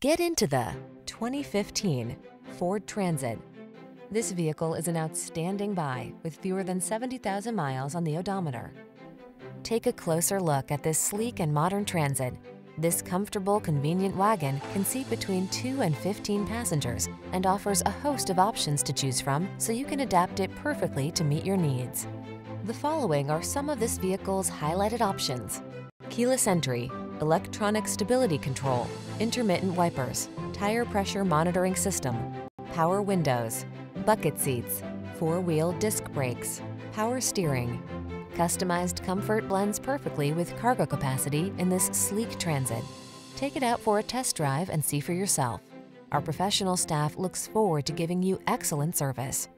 Get into the 2015 Ford Transit. This vehicle is an outstanding buy with fewer than 70,000 miles on the odometer. Take a closer look at this sleek and modern Transit. This comfortable, convenient wagon can seat between 2 and 15 passengers and offers a host of options to choose from so you can adapt it perfectly to meet your needs. The following are some of this vehicle's highlighted options. Keyless entry, electronic stability control, intermittent wipers, tire pressure monitoring system, power windows, bucket seats, four-wheel disc brakes, power steering. Customized comfort blends perfectly with cargo capacity in this sleek transit. Take it out for a test drive and see for yourself. Our professional staff looks forward to giving you excellent service.